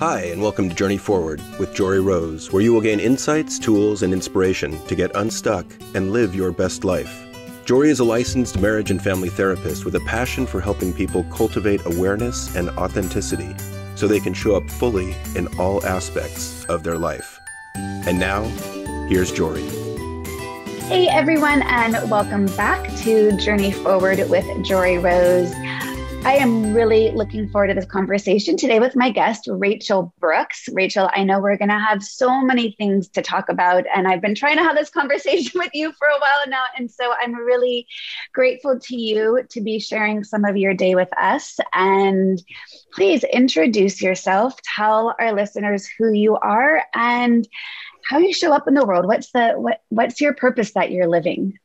Hi, and welcome to Journey Forward with Joree Rose, where you will gain insights, tools, and inspiration to get unstuck and live your best life. Joree is a licensed marriage and family therapist with a passion for helping people cultivate awareness and authenticity so they can show up fully in all aspects of their life. And now, here's Joree. Hey everyone, and welcome back to Journey Forward with Joree Rose. I am really looking forward to this conversation today with my guest, Rachel Brooks. Rachel, I know we're going to have so many things to talk about, and I've been trying to have this conversation with you for a while now. And so I'm really grateful to you to be sharing some of your day with us. And please introduce yourself, tell our listeners who you are and how you show up in the world. What's the what what's your purpose that you're living?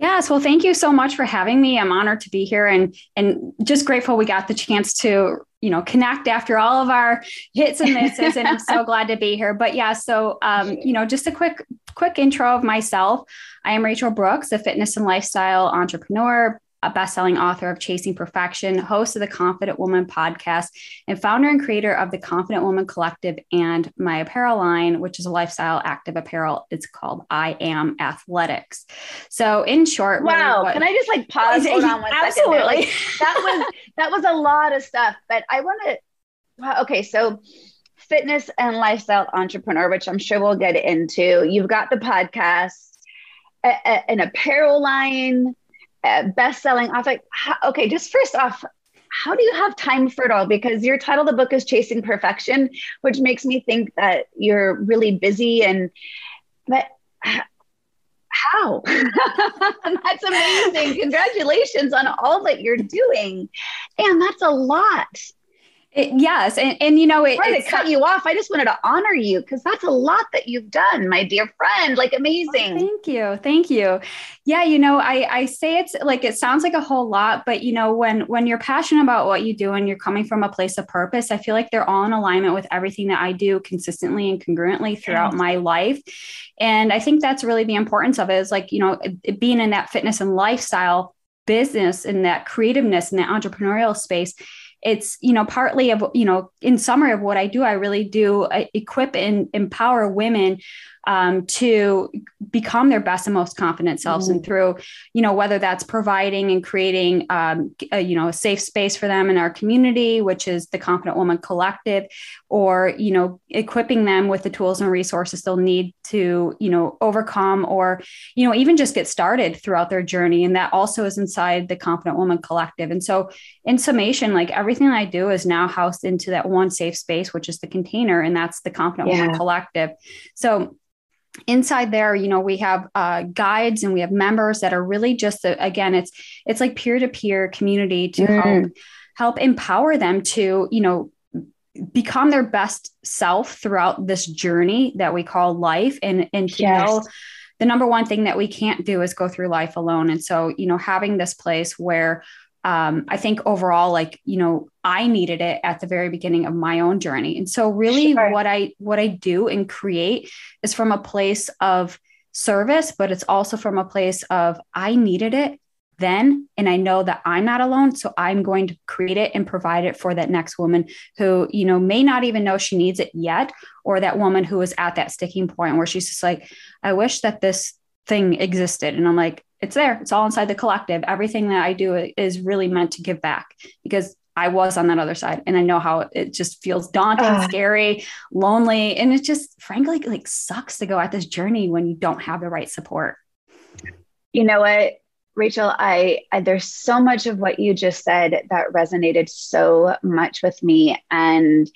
Yes, well, thank you so much for having me. I'm honored to be here and and just grateful we got the chance to you know connect after all of our hits and misses, and I'm so glad to be here. But yeah, so um, you know, just a quick quick intro of myself. I am Rachel Brooks, a fitness and lifestyle entrepreneur, a best-selling author of Chasing Perfection, host of the Confident Woman podcast, and founder and creator of the Confident Woman Collective and my apparel line, which is a lifestyle active apparel. It's called I Am Athletics. So, in short, wow, what, can I just like pause? Hold on one absolutely. Like, that was that was a lot of stuff, but I want to. Wow, okay, so fitness and lifestyle entrepreneur, which I'm sure we'll get into. You've got the podcast, a, a, an apparel line uh, best-selling author how, okay just first off how do you have time for it all? Because your title of the book is chasing perfection which makes me think that you're really busy and but how? That's amazing. Congratulations on all that you're doing. And that's a lot it, yes, and, and you know, it, Sorry to cut you off. I just wanted to honor you because that's a lot that you've done, my dear friend. Like oh, amazing. Oh, thank you, thank you. Yeah, you know, I I say it's like it sounds like a whole lot, but you know, when when you're passionate about what you do and you're coming from a place of purpose, I feel like they're all in alignment with everything that I do consistently and congruently throughout my life. And I think that's really the importance of it is like you know, being in that fitness and lifestyle business and that creativeness and that entrepreneurial space it's you know partly of you know in summary of what i do i really do uh, equip and empower women um, to become their best and most confident selves mm-hmm. and through you know whether that's providing and creating um, a, you know a safe space for them in our community which is the confident woman collective or you know equipping them with the tools and resources they'll need to you know overcome or you know even just get started throughout their journey and that also is inside the confident woman collective and so in summation like everything i do is now housed into that one safe space which is the container and that's the confident yeah. woman collective so inside there you know we have uh, guides and we have members that are really just a, again it's it's like peer-to-peer community to mm. help help empower them to you know become their best self throughout this journey that we call life and and to yes. know the number one thing that we can't do is go through life alone and so you know having this place where um, I think overall, like you know, I needed it at the very beginning of my own journey, and so really, sure. what I what I do and create is from a place of service, but it's also from a place of I needed it then, and I know that I'm not alone, so I'm going to create it and provide it for that next woman who you know may not even know she needs it yet, or that woman who is at that sticking point where she's just like, I wish that this thing existed, and I'm like, it's there. It's all inside the collective. Everything that I do is really meant to give back because I was on that other side and I know how it just feels daunting, uh, scary, lonely. And it just frankly like sucks to go at this journey when you don't have the right support. You know what, Rachel, I, I there's so much of what you just said that resonated so much with me. And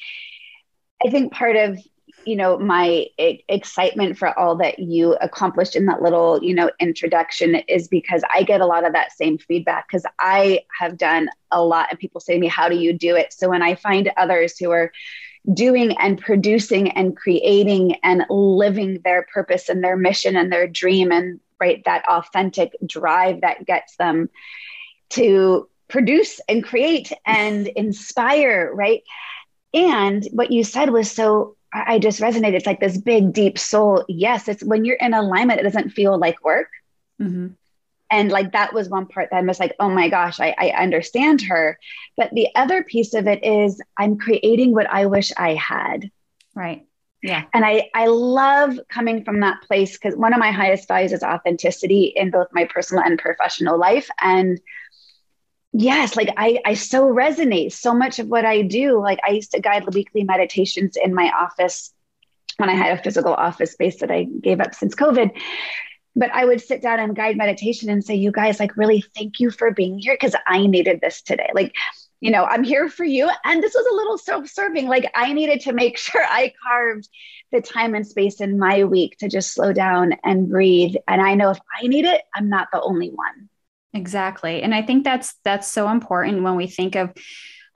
I think part of you know my excitement for all that you accomplished in that little you know introduction is because i get a lot of that same feedback because i have done a lot and people say to me how do you do it? So when i find others who are doing and producing and creating and living their purpose and their mission and their dream and right that authentic drive that gets them to produce and create and inspire right? And what you said was so I just resonated. It's like this big, deep soul. Yes, it's when you're in alignment, it doesn't feel like work. Mm-hmm. and like that was one part that I was like, oh my gosh, I, I understand her. But the other piece of it is I'm creating what I wish I had. Right. Yeah. And I, I love coming from that place because one of my highest values is authenticity in both my personal and professional life. And yes, like I, I so resonate so much of what I do. Like I used to guide the weekly meditations in my office when I had a physical office space that I gave up since COVID but I would sit down and guide meditation and say, you guys, like, really thank you for being here because I needed this today. Like, you know, I'm here for you. And this was a little self serving. Like, I needed to make sure I carved the time and space in my week to just slow down and breathe. And I know if I need it, I'm not the only one. Exactly. And I think that's that's so important when we think of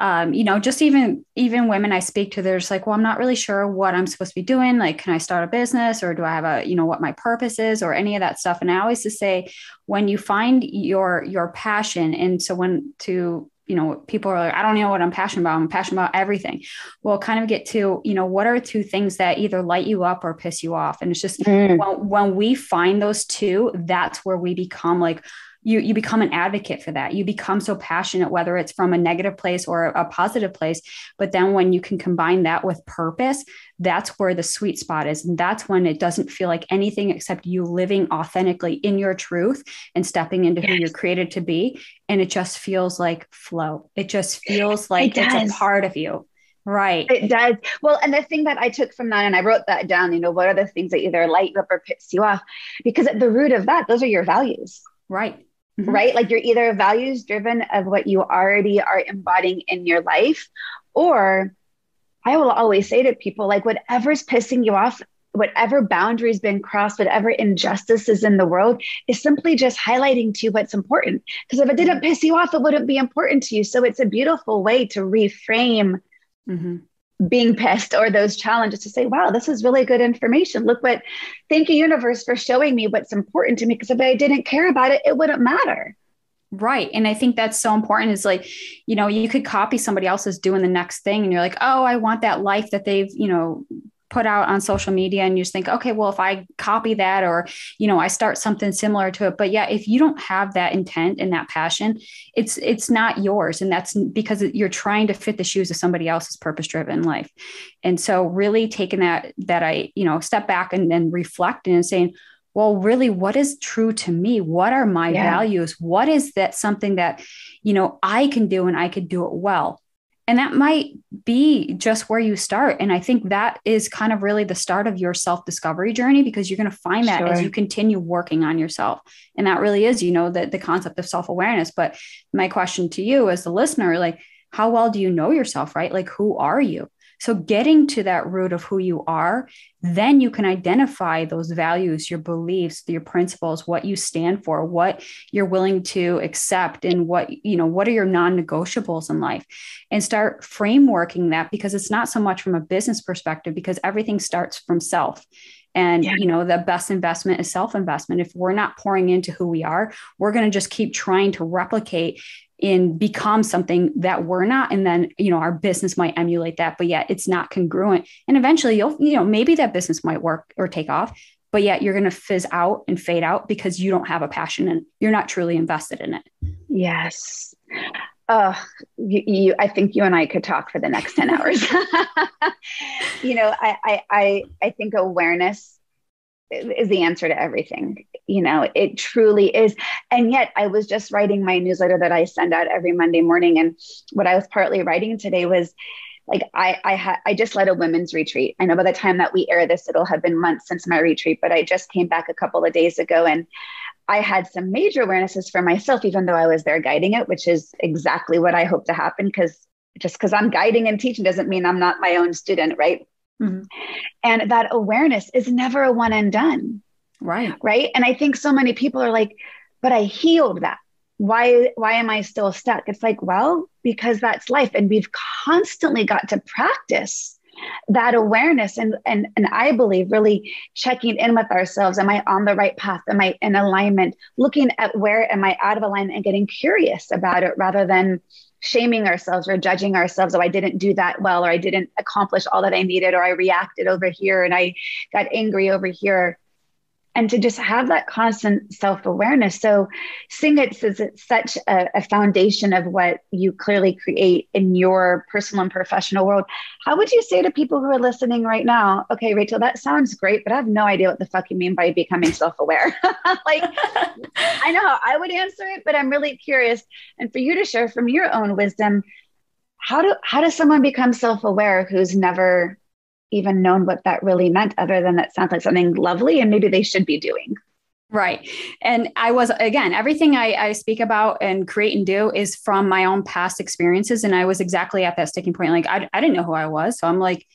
um, you know, just even even women I speak to, they're just like, well, I'm not really sure what I'm supposed to be doing. Like, can I start a business or do I have a, you know, what my purpose is or any of that stuff? And I always just say, when you find your your passion, and so when to you know people are like i don't know what i'm passionate about i'm passionate about everything well kind of get to you know what are two things that either light you up or piss you off and it's just mm. when, when we find those two that's where we become like you you become an advocate for that you become so passionate whether it's from a negative place or a positive place but then when you can combine that with purpose that's where the sweet spot is and that's when it doesn't feel like anything except you living authentically in your truth and stepping into yes. who you're created to be and it just feels like flow it just feels like it it's a part of you Right. It does. Well, and the thing that I took from that, and I wrote that down, you know, what are the things that either light you up or piss you off? Because at the root of that, those are your values. Right mm-hmm. right? Like you're either values driven of what you already are embodying in your life, or I will always say to people, like, whatever's pissing you off, whatever boundaries been crossed, whatever injustices in the world is simply just highlighting to you what's important. Because if it didn't piss you off, it wouldn't be important to you. So it's a beautiful way to reframe mm-hmm being pissed or those challenges to say, wow, this is really good information. Look what, thank you, universe, for showing me what's important to me. Because if I didn't care about it, it wouldn't matter. Right. And I think that's so important is like, you know, you could copy somebody else's doing the next thing and you're like, oh, I want that life that they've, you know, put out on social media and you just think okay well if i copy that or you know i start something similar to it. But yeah if you don't have that intent and that passion it's it's not yours. And that's because you're trying to fit the shoes of somebody else's purpose driven life. And so really taking that that i you know step back and then reflecting and saying well really what is true to me? What are my yeah. values? What is that something that you know i can do and i could do it well and that might be just where you start. And I think that is kind of really the start of your self discovery journey because you're going to find that sure. as you continue working on yourself. And that really is, you know, the, the concept of self awareness. But my question to you as the listener, like, how well do you know yourself, right? Like, who are you? So, getting to that root of who you are, then you can identify those values, your beliefs, your principles, what you stand for, what you're willing to accept, and what, you know, what are your non negotiables in life, and start frameworking that because it's not so much from a business perspective, because everything starts from self. And yeah. you know, the best investment is self-investment. If we're not pouring into who we are, we're going to just keep trying to replicate and become something that we're not and then you know our business might emulate that but yet it's not congruent. And eventually you'll you know maybe that business might work or take off but yet you're going to fizz out and fade out because you don't have a passion and you're not truly invested in it. Yes. Uh, you, you, I think you and I could talk for the next 10 hours. you know, I, I, I, I think awareness is the answer to everything. You know, it truly is. And yet, I was just writing my newsletter that I send out every Monday morning. And what I was partly writing today was like, I, I had, I just led a women's retreat. I know by the time that we air this, it'll have been months since my retreat, but I just came back a couple of days ago and I had some major awarenesses for myself, even though I was there guiding it, which is exactly what I hope to happen. Because just because I'm guiding and teaching doesn't mean I'm not my own student, right? Mm-hmm. And that awareness is never a one and done. Right. Right. And I think so many people are like, but I healed that. Why, why am I still stuck? It's like, well, because that's life. And we've constantly got to practice that awareness and, and and i believe really checking in with ourselves am i on the right path am i in alignment looking at where am i out of alignment and getting curious about it rather than shaming ourselves or judging ourselves oh i didn't do that well or i didn't accomplish all that i needed or i reacted over here and i got angry over here and to just have that constant self-awareness. So sing it says it's such a, a, foundation of what you clearly create in your personal and professional world. How would you say to people who are listening right now okay rachel that sounds great but i have no idea what the fuck you mean by becoming self-aware. Like i know how i would answer it but i'm really curious. And for you to share from your own wisdom how do how does someone become self-aware who's never even known what that really meant other than that sounds like something lovely and maybe they should be doing Right. And I was, again, everything I, I, speak about and create and do is from my own past experiences. And I was exactly at that sticking point. Like, I, I didn't know who I was. So I'm like,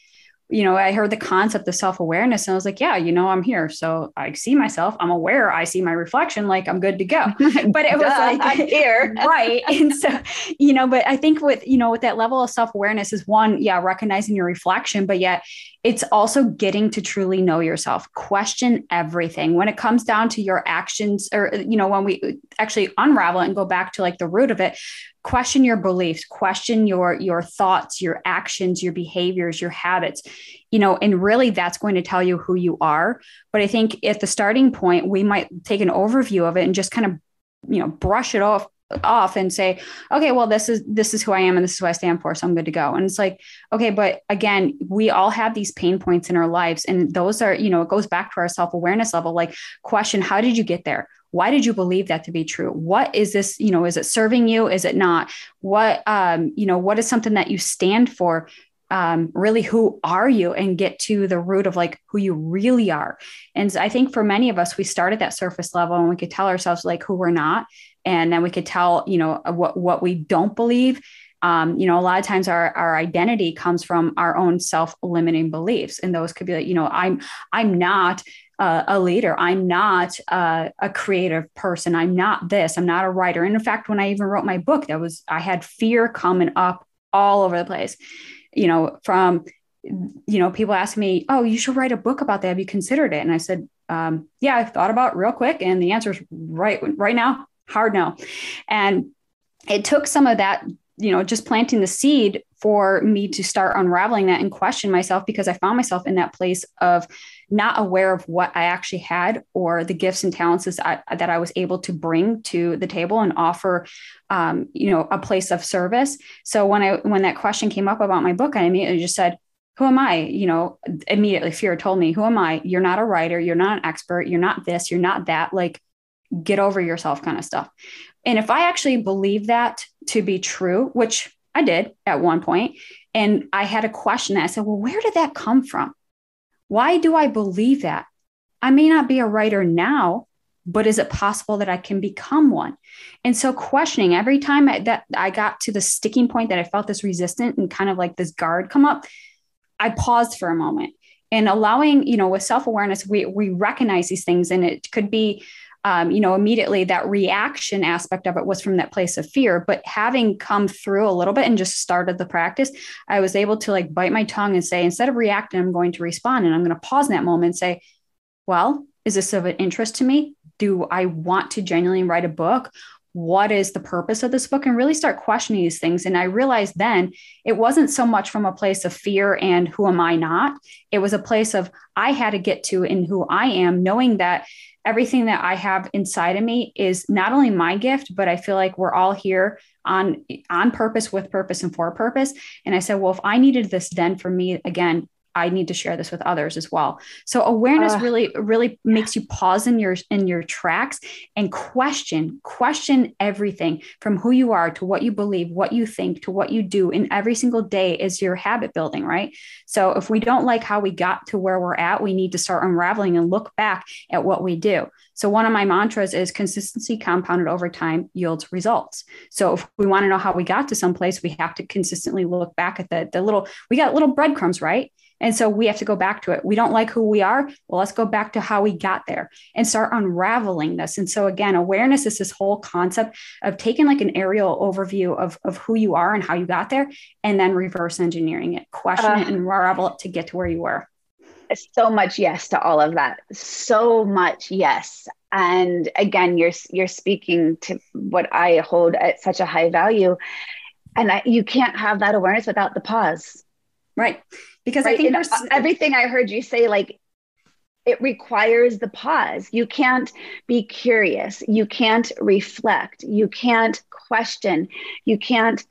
you know, I heard the concept of self awareness and I was like, yeah, you know, I'm here. So I see myself, I'm aware, I see my reflection, like I'm good to go. But it was like, I'm here. right. And so, you know, but I think with, you know, with that level of self awareness is one, yeah, recognizing your reflection, but yet it's also getting to truly know yourself. Question everything. When it comes down to your actions or you know when we actually unravel it and go back to like the root of it question your beliefs question your your thoughts your actions your behaviors your habits. You know and really that's going to tell you who you are. But i think at the starting point we might take an overview of it and just kind of you know brush it off off and say okay well this is this is who i am and this is who i stand for so i'm good to go. And it's like okay but again we all have these pain points in our lives and those are you know it goes back to our self-awareness level like question how did you get there? Why did you believe that to be true? What is this you know is it serving you? Is it not? What um you know what is something that you stand for? Um, really who are you? And get to the root of like who you really are. And i think for many of us we start at that surface level and we could tell ourselves like who we're not and then we could tell you know what what we don't believe. Um, you know a lot of times our our identity comes from our own self-limiting beliefs and those could be like you know i'm i'm not uh, a leader. I'm not uh, a creative person. I'm not this. I'm not a writer. And in fact when i even wrote my book that was i had fear coming up all over the place. You know from you know people ask me oh you should write a book about that. Have you considered it? And i said um, yeah i thought about real quick and the answer is right right now hard no. And it took some of that, you know, just planting the seed for me to start unraveling that and question myself because I found myself in that place of not aware of what I actually had or the gifts and talents that I, that I was able to bring to the table and offer, um, you know, a place of service. So when I when that question came up about my book, I immediately just said, who am I? You know, immediately fear told me, who am I? You're not a writer. You're not an expert. You're not this. You're not that. Like, get over yourself kind of stuff. And if I actually believe that to be true, which I did at one point, and I had a question that I said, well, where did that come from? Why do I believe that? I may not be a writer now, but is it possible that I can become one? And so questioning every time I, that I got to the sticking point that I felt this resistant and kind of like this guard come up, I paused for a moment and allowing, you know, with self-awareness, we we recognize these things and it could be um, you know, immediately that reaction aspect of it was from that place of fear. But having come through a little bit and just started the practice, I was able to like bite my tongue and say, instead of reacting, I'm going to respond. And I'm going to pause in that moment and say, well, is this of an interest to me? Do I want to genuinely write a book? What is the purpose of this book? And really start questioning these things. And I realized then it wasn't so much from a place of fear and who am I not? It was a place of I had to get to in who I am, knowing that everything that I have inside of me is not only my gift, but I feel like we're all here on on purpose, with purpose, and for purpose. And I said, well, if I needed this then for me again, I need to share this with others as well. So awareness uh, really really makes you pause in your in your tracks and question question everything from who you are to what you believe, what you think to what you do in every single day is your habit building, right? So if we don't like how we got to where we're at, we need to start unraveling and look back at what we do. So one of my mantras is consistency compounded over time yields results. So if we want to know how we got to someplace, we have to consistently look back at the the little we got little breadcrumbs, right? And so we have to go back to it. We don't like who we are. Well, let's go back to how we got there and start unraveling this. And so, again, awareness is this whole concept of taking like an aerial overview of, of who you are and how you got there, and then reverse engineering it, question uh, it, and unravel it to get to where you were. So much yes to all of that. So much yes. And again, you're you're speaking to what I hold at such a high value, and I, you can't have that awareness without the pause. Right because right? I think everything I heard you say, like it requires the pause. You can't be curious. You can't reflect. You can't question. You can't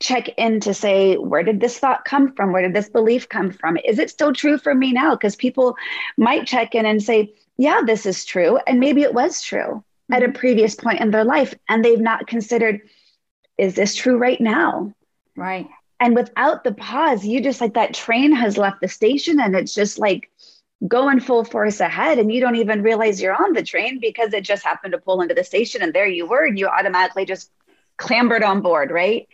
check in to say, where did this thought come from? Where did this belief come from? Is it still true for me now? Because people might check in and say, yeah, this is true. And maybe it was true mm-hmm. at a mm-hmm. previous point in their life. And they've not considered, is this true right now? Right. And without the pause, you just like that train has left the station and it's just like going full force ahead. And you don't even realize you're on the train because it just happened to pull into the station and there you were. And you automatically just clambered on board, right?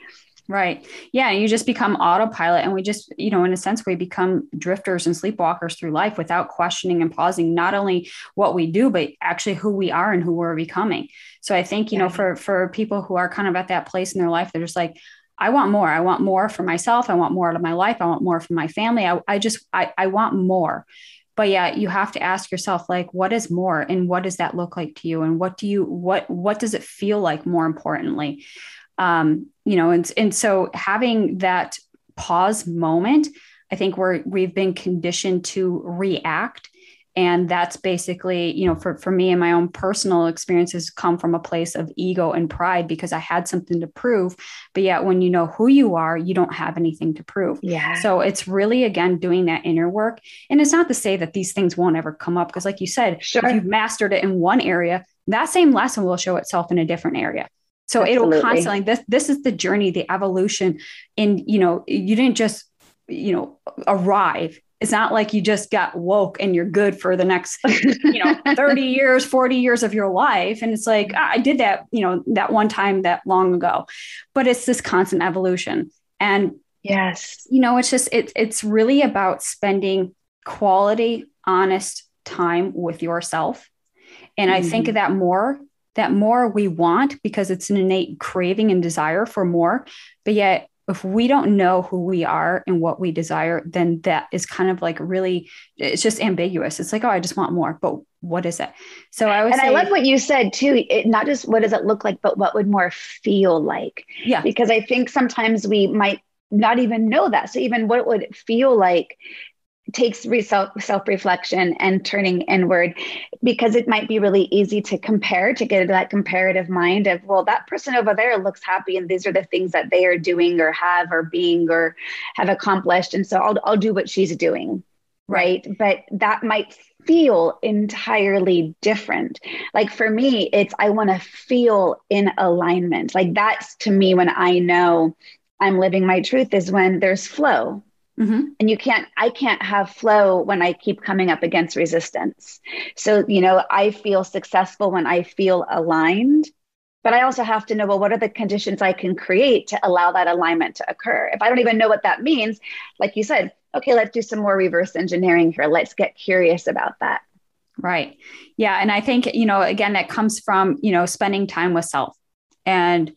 Right. Yeah. And you just become autopilot. And we just, you know, in a sense, we become drifters and sleepwalkers through life without questioning and pausing not only what we do, but actually who we are and who we're becoming. So I think, you know, for for people who are kind of at that place in their life, they're just like, I want more. I want more for myself. I want more out of my life. I want more for my family. I, I just I, I want more but yeah you have to ask yourself like what is more and what does that look like to you and what do you what what does it feel like more importantly um, you know, and and so having that pause moment, I think we're we've been conditioned to react. And that's basically, you know, for, for me and my own personal experiences come from a place of ego and pride because I had something to prove. But yet, when you know who you are, you don't have anything to prove. Yeah. So it's really, again, doing that inner work. And it's not to say that these things won't ever come up because, like you said, sure. if you've mastered it in one area, that same lesson will show itself in a different area. So Absolutely. it'll constantly this this is the journey, the evolution. And you know, you didn't just, you know, arrive. It's not like you just got woke and you're good for the next, you know, 30 years, 40 years of your life. And it's like, I did that, you know, that one time that long ago. But it's this constant evolution. And yes, you know, it's just it's it's really about spending quality, honest time with yourself. And mm-hmm. I think mm-hmm. that more that more we want because it's an innate craving and desire for more. But yet, if we don't know who we are and what we desire, then that is kind of like really, it's just ambiguous. It's like, oh, I just want more, but what is it? So I was, and say, I love what you said too. It, not just what does it look like, but what would more feel like? Yeah. Because I think sometimes we might not even know that. So even what would it feel like takes self reflection and turning inward because it might be really easy to compare to get that comparative mind of well that person over there looks happy and these are the things that they are doing or have or being or have accomplished. And so I'll I'll do what she's doing right, right? but that might feel entirely different. Like for me it's I want to feel in alignment. Like that's to me when I know I'm living my truth is when there's flow Mm-hmm. And you can't, I can't have flow when I keep coming up against resistance. So, you know, I feel successful when I feel aligned, but I also have to know, well, what are the conditions I can create to allow that alignment to occur? If I don't even know what that means, like you said, okay, let's do some more reverse engineering here. Let's get curious about that. Right. Yeah. And I think, you know, again, that comes from, you know, spending time with self and,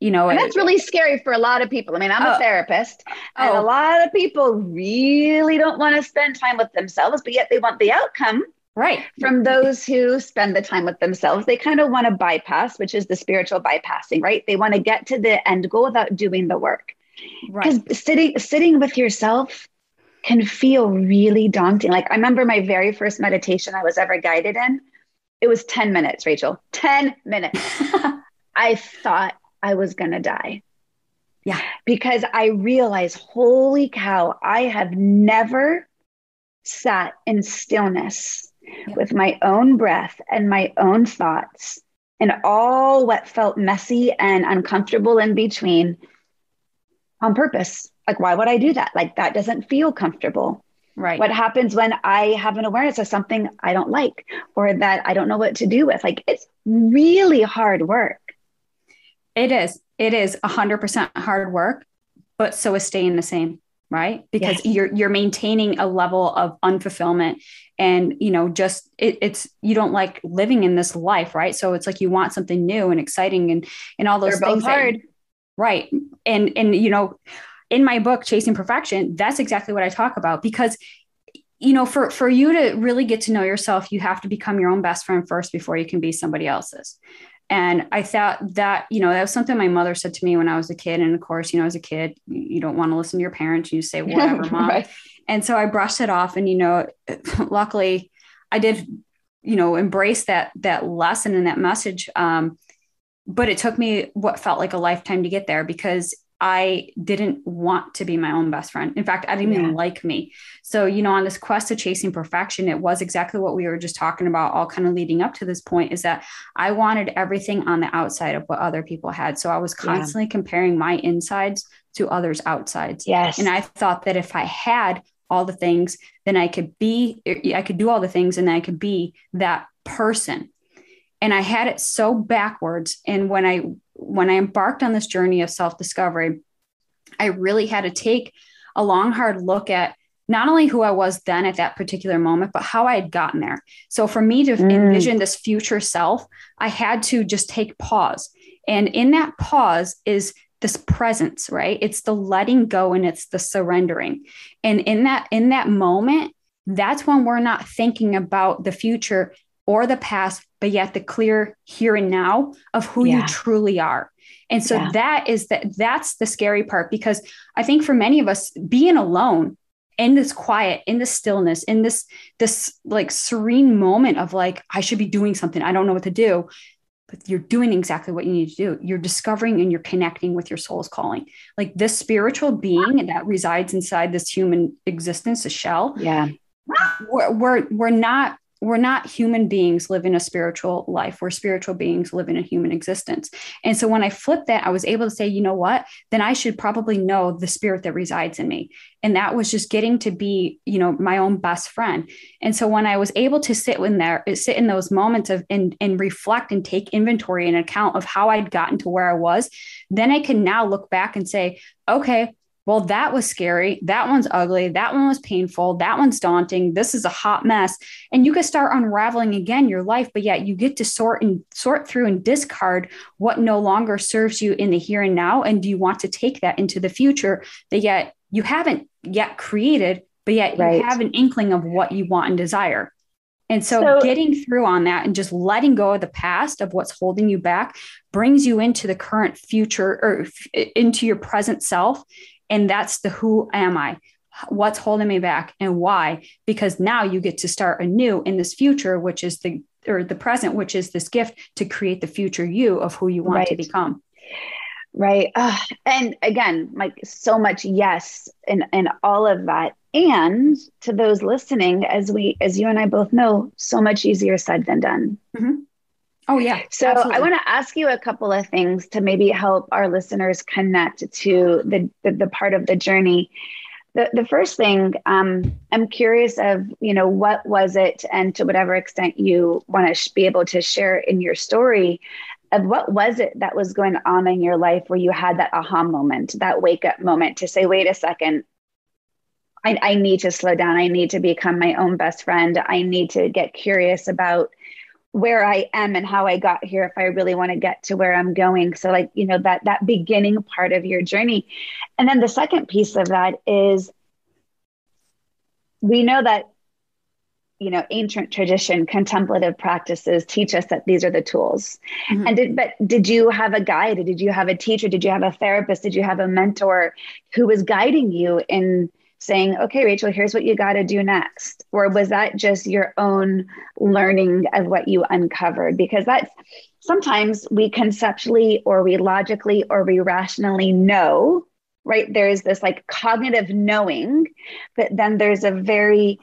you know, and that's really scary for a lot of people. I mean, I'm oh, a therapist, and oh. a lot of people really don't want to spend time with themselves, but yet they want the outcome. Right. From those who spend the time with themselves, they kind of want to bypass, which is the spiritual bypassing, right? They want to get to the end goal without doing the work. Because right. sitting sitting with yourself can feel really daunting. Like I remember my very first meditation I was ever guided in. It was 10 minutes, Rachel. 10 minutes. I thought I was going to die. Yeah. Because I realized, holy cow, I have never sat in stillness yeah. with my own breath and my own thoughts and all what felt messy and uncomfortable in between on purpose. Like, why would I do that? Like, that doesn't feel comfortable. Right. What happens when I have an awareness of something I don't like or that I don't know what to do with? Like, it's really hard work. It is. It is 100% hard work, but so is staying the same, right? Because yes. you're you're maintaining a level of unfulfillment and you know just it, it's you don't like living in this life, right? So it's like you want something new and exciting and and all those They're things hard. That, right. And and you know in my book Chasing Perfection, that's exactly what I talk about because you know for for you to really get to know yourself you have to become your own best friend first before you can be somebody else's and I thought that, you know, that was something my mother said to me when I was a kid. And of course, you know, as a kid, you don't want to listen to your parents. You say, whatever, mom. right. And so I brushed it off. And, you know, luckily, I did, you know, embrace that that lesson and that message. Um, but it took me what felt like a lifetime to get there because I didn't want to be my own best friend. In fact, I didn't yeah. even like me. So, you know, on this quest of chasing perfection, it was exactly what we were just talking about, all kind of leading up to this point is that I wanted everything on the outside of what other people had. So I was constantly yeah. comparing my insides to others' outsides. Yes. And I thought that if I had all the things, then I could be, eh, I could do all the things and I could be that person. And I had it so backwards. And when I when I embarked on this journey of self discovery, I really had to take a long, hard look at not only who I was then at that particular moment, but how I had gotten there. So for me to mm. envision this future self, I had to just take pause. And in that pause is this presence, right? It's the letting go and it's the surrendering. And in that in that moment, that's when we're not thinking about the future or the past, but yet the clear here and now of who yeah. you truly are. And so yeah. that is that that's the scary part because I think for many of us being alone in this quiet, in this stillness, in this this like serene moment of like I should be doing something, I don't know what to do, but you're doing exactly what you need to do. You're discovering and you're connecting with your soul's calling. Like this spiritual being that resides inside this human existence, a shell. Yeah. We're, we're, we're not we're not human beings living a spiritual life. We're spiritual beings living a human existence. And so when I flipped that, I was able to say, you know what? Then I should probably know the spirit that resides in me. And that was just getting to be, you know, my own best friend. And so when I was able to sit in there, sit in those moments of and, and reflect and take inventory and account of how I'd gotten to where I was, then I can now look back and say, okay, well, that was scary. That one's ugly. That one was painful. That one's daunting. This is a hot mess. And you can start unraveling again your life, but yet you get to sort and sort through and discard what no longer serves you in the here and now. And do you want to take that into the future that yet you haven't yet created, but yet right. you have an inkling of what you want and desire. And so, so, getting through on that and just letting go of the past of what's holding you back brings you into the current future or f- into your present self and that's the who am I? What's holding me back and why? Because now you get to start anew in this future, which is the or the present, which is this gift to create the future you of who you want right. to become. Right. Uh, and again, like so much yes and and all of that. And to those listening, as we as you and I both know, so much easier said than done. Mm-hmm. Oh, yeah. So absolutely. I want to ask you a couple of things to maybe help our listeners connect to the, the, the part of the journey. The, the first thing um, I'm curious of, you know, what was it, and to whatever extent you want to sh- be able to share in your story, of what was it that was going on in your life where you had that aha moment, that wake up moment to say, wait a second, I, I need to slow down. I need to become my own best friend. I need to get curious about where I am and how I got here if I really want to get to where I'm going. So like, you know, that that beginning part of your journey. And then the second piece of that is we know that you know ancient tradition contemplative practices teach us that these are the tools mm-hmm. and did but did you have a guide did you have a teacher did you have a therapist did you have a mentor who was guiding you in saying, okay, Rachel, here's what you got to do next? Or was that just your own learning of what you uncovered? Because that's sometimes we conceptually or we logically or we rationally know, right? There's this like cognitive knowing, but then there's a very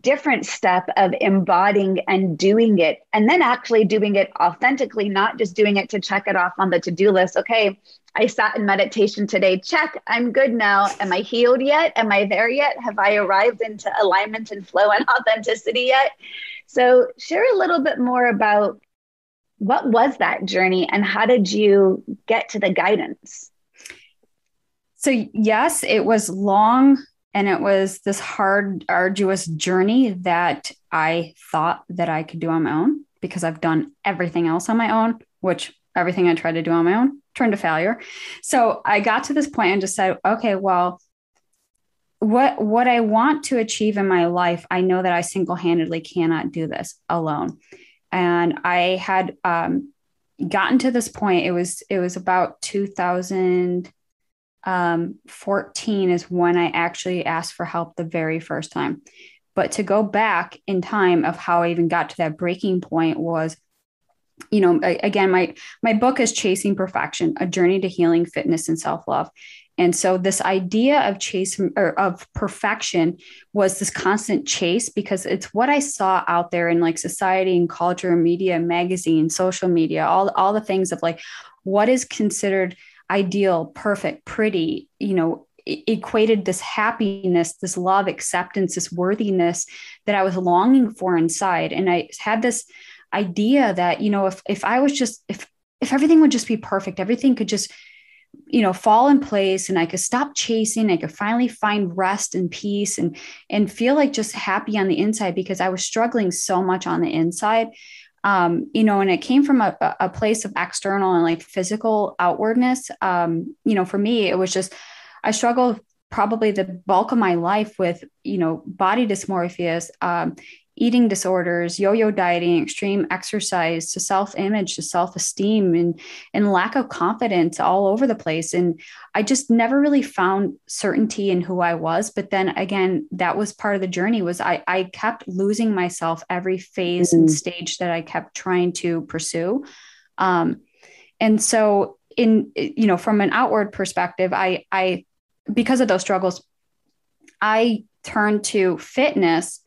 different step of embodying and doing it and then actually doing it authentically not just doing it to check it off on the to-do list okay I sat in meditation today. Check, I'm good now. Am I healed yet? Am I there yet? Have I arrived into alignment and flow and authenticity yet? So, share a little bit more about what was that journey and how did you get to the guidance? So, yes, it was long and it was this hard, arduous journey that I thought that I could do on my own because I've done everything else on my own, which everything I tried to do on my own turned to failure. So I got to this point and just said, okay, well, what what I want to achieve in my life, I know that I single-handedly cannot do this alone. And I had um, gotten to this point. It was it was about 2014 um, 14 is when I actually asked for help the very first time. But to go back in time of how I even got to that breaking point was you know again my my book is chasing perfection a journey to healing fitness and self-love. And so this idea of chase or of perfection was this constant chase because it's what I saw out there in like society and culture, media, magazine, social media, all, all the things of like what is considered ideal, perfect, pretty, you know, equated this happiness, this love, acceptance, this worthiness that I was longing for inside. And I had this idea that, you know, if if I was just if if everything would just be perfect, everything could just you know fall in place and i could stop chasing i could finally find rest and peace and and feel like just happy on the inside because i was struggling so much on the inside um, you know and it came from a, a place of external and like physical outwardness. Um, you know for me it was just i struggled probably the bulk of my life with you know body dysmorphias. Um, eating disorders, yo-yo dieting, extreme exercise, to self-image, to self-esteem, and and lack of confidence all over the place. And I just never really found certainty in who I was. But then again, that was part of the journey. Was I I kept losing myself every phase mm-hmm. and stage that I kept trying to pursue. Um, and so in you know from an outward perspective, I I because of those struggles, I turned to fitness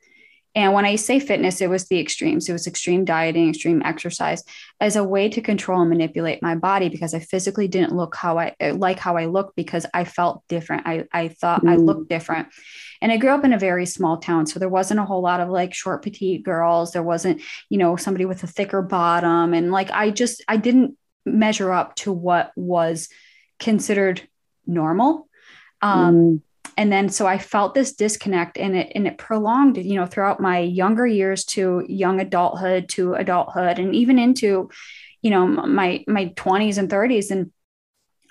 and when I say fitness, it was the extremes. It was extreme dieting, extreme exercise as a way to control and manipulate my body because I physically didn't look how I like how I looked because I felt different. I, I thought mm. I looked different. And I grew up in a very small town. So there wasn't a whole lot of like short, petite girls. There wasn't, you know, somebody with a thicker bottom. And like I just, I didn't measure up to what was considered normal. Um, mm and then so i felt this disconnect and it and it prolonged you know throughout my younger years to young adulthood to adulthood and even into you know my my 20s and 30s and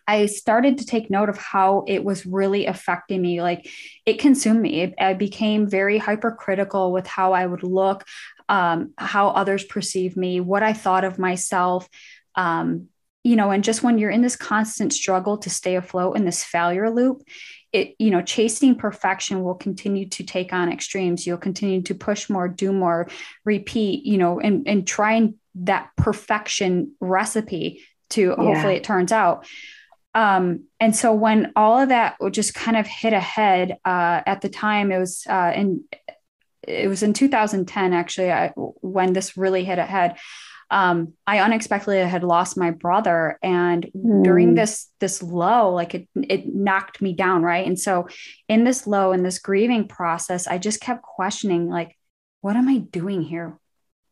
I started to take note of how it was really affecting me. Like it consumed me. It, I became very hypercritical with how I would look, um, how others perceive me, what I thought of myself. Um, you know, and just when you're in this constant struggle to stay afloat in this failure loop, it you know chasing perfection will continue to take on extremes. You'll continue to push more do more repeat you know and and trying that perfection recipe to yeah. hopefully it turns out. Um, and so when all of that just kind of hit ahead uh, at the time it was uh, in it was in 2010 actually I, when this really hit ahead um, I unexpectedly had lost my brother, and mm. during hmm. this this low, like it it knocked me down, right? And so, in this low, in this grieving process, I just kept questioning, like, what am I doing here?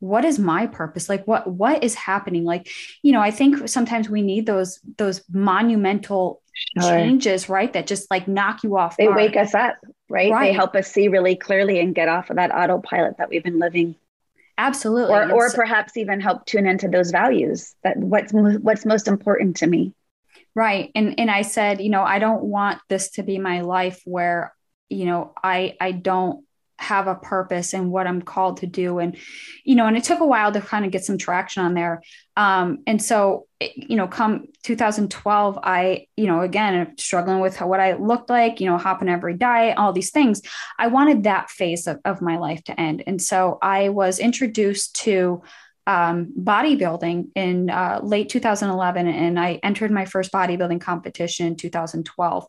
What is my purpose? Like, what what is happening? Like, you know, I think sometimes we need those those monumental sure. changes, right? That just like knock you off. They guard. wake us up, right? right? They help us see really clearly and get off of that autopilot that we've been living Absolutely. Or, or perhaps even help tune into those values that what's, what's most important to me. Right. And, and I said, you know, I don't want this to be my life where, you know, I, I don't have a purpose and what I'm called to do. And, you know, and it took a while to kind of get some traction on there. Um, and so, you know, come 2012, I, you know, again, struggling with what I looked like, you know, hopping every diet, all these things. I wanted that phase of, of my life to end. And so I was introduced to um, bodybuilding in uh, late 2011, and I entered my first bodybuilding competition in 2012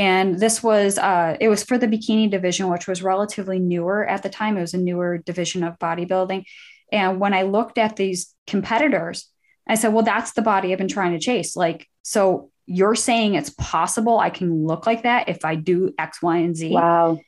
and this was uh, it was for the bikini division which was relatively newer at the time. It was a newer division of bodybuilding. And when i looked at these competitors i said well that's the body i've been trying to chase. Like so you're saying it's possible i can look like that if i do x y and z? Wow.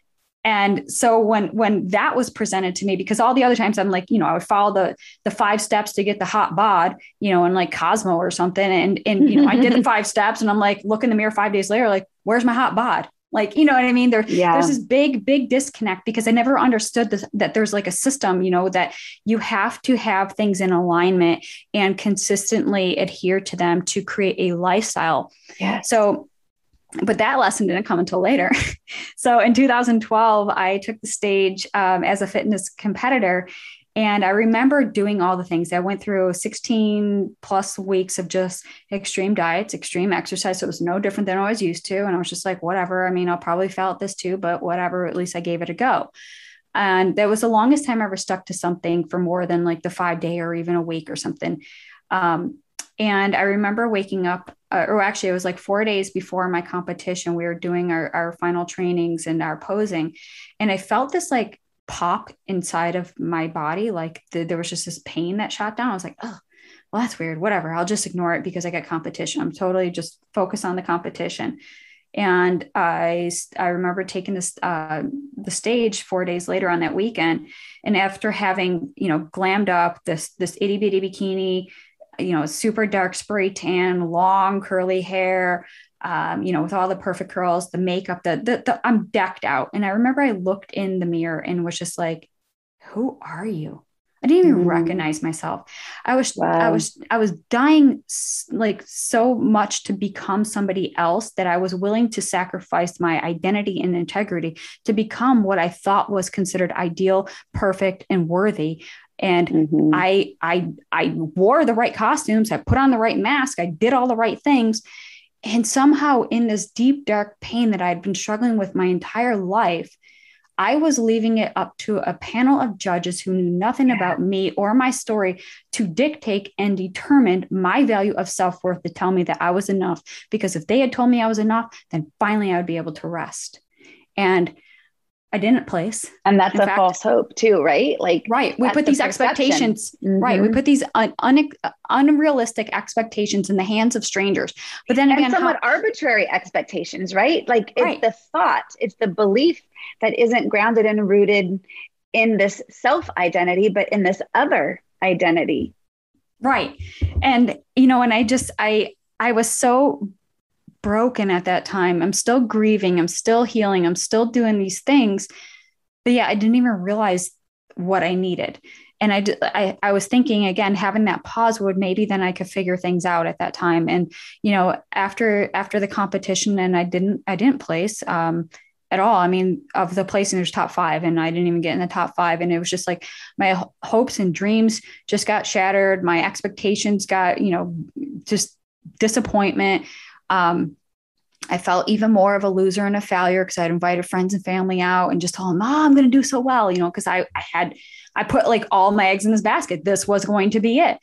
And so when when that was presented to me because all the other times i'm like you know i would follow the the five steps to get the hot bod you know in like cosmo or something. And and you know i did the five steps and i'm like look in the mirror five days later like where's my hot bod like you know what i mean there, yeah. there's this big big disconnect because i never understood this, that there's like a system you know that you have to have things in alignment and consistently adhere to them to create a lifestyle yeah so but that lesson didn't come until later. so in 2012, I took the stage um, as a fitness competitor. And I remember doing all the things. I went through 16 plus weeks of just extreme diets, extreme exercise. So it was no different than I was used to. And I was just like, whatever. I mean, I'll probably fail at this too, but whatever. At least I gave it a go. And that was the longest time I ever stuck to something for more than like the five day or even a week or something. Um, and I remember waking up, uh, or actually, it was like four days before my competition. We were doing our, our final trainings and our posing. And I felt this like pop inside of my body. Like the, there was just this pain that shot down. I was like, oh, well, that's weird. Whatever. I'll just ignore it because I got competition. I'm totally just focus on the competition. And I, I remember taking this uh, the stage four days later on that weekend, and after having you know glammed up this this itty bitty bikini, you know super dark spray tan, long curly hair, um, you know with all the perfect curls, the makeup, the, the the I'm decked out. And I remember I looked in the mirror and was just like, "Who are you?" I didn't even mm. recognize myself. I was wow. I was I was dying like so much to become somebody else that I was willing to sacrifice my identity and integrity to become what I thought was considered ideal, perfect and worthy. And mm-hmm. I I I wore the right costumes, I put on the right mask, I did all the right things. And somehow in this deep dark pain that I'd been struggling with my entire life, I was leaving it up to a panel of judges who knew nothing yeah. about me or my story to dictate and determine my value of self worth to tell me that I was enough. Because if they had told me I was enough, then finally I would be able to rest. And I didn't place. And that's In a fact, false hope too, right? Like, right. We put these the expectations, mm-hmm. right. We put these un- un- unrealistic expectations in the hands of strangers. But then again, and somewhat how- arbitrary expectations, right? Like it's right. the thought, it's the belief that isn't grounded and rooted in this self identity, but in this other identity. Right. And, you know, and I just, I, I was so broken at that time. I'm still grieving. I'm still healing. I'm still doing these things. But yeah, I didn't even realize what I needed. And I, I, I was thinking again, having that pause would maybe then I could figure things out at that time. And, you know, after, after the competition and I didn't, I didn't place, um, at all. I mean, of the placing, there's top five, and I didn't even get in the top five. And it was just like my hopes and dreams just got shattered. My expectations got, you know, just disappointment um, I felt even more of a loser and a failure because I'd invited friends and family out and just told them, oh, I'm going to do so well, you know, because I, I had, I put like all my eggs in this basket. This was going to be it.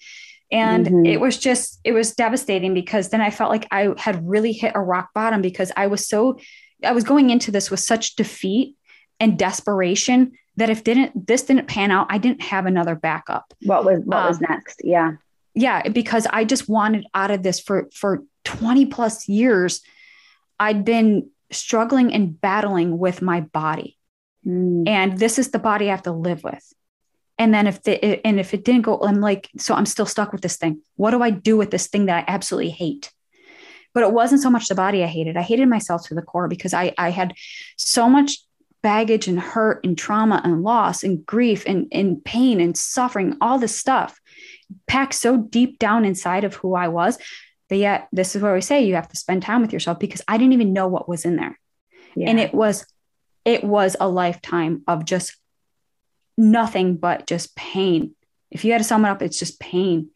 And mm-hmm. it was just, it was devastating because then I felt like I had really hit a rock bottom because I was so, I was going into this with such defeat and desperation that if didn't, this didn't pan out, I didn't have another backup. What was, what um, was next? Yeah. Yeah. Because I just wanted out of this for, for 20 plus years I'd been struggling and battling with my body. Mm. And this is the body I have to live with. And then if the, and if it didn't go, I'm like, so I'm still stuck with this thing. What do I do with this thing that I absolutely hate? But it wasn't so much the body I hated. I hated myself to the core because I, I had so much baggage and hurt and trauma and loss and grief and, and pain and suffering, all this stuff packed so deep down inside of who I was but yet, this is where we say you have to spend time with yourself because I didn't even know what was in there. Yeah. And it was, it was a lifetime of just nothing but just pain. If you had to sum it up, it's just pain.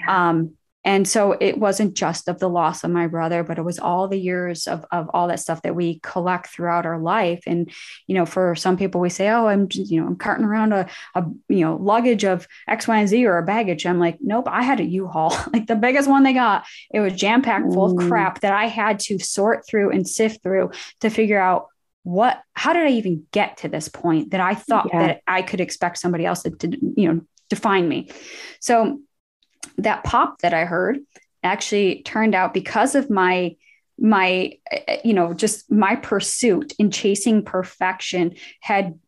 Yeah. Um, and so it wasn't just of the loss of my brother but it was all the years of, of all that stuff that we collect throughout our life and you know for some people we say oh i'm just, you know i'm carting around a, a you know luggage of x y and z or a baggage i'm like nope i had a u-haul like the biggest one they got it was jam packed full mm. of crap that i had to sort through and sift through to figure out what how did i even get to this point that i thought yeah. that i could expect somebody else to, to you know define me so that pop that I heard actually turned out because of my my you know just my pursuit in chasing perfection had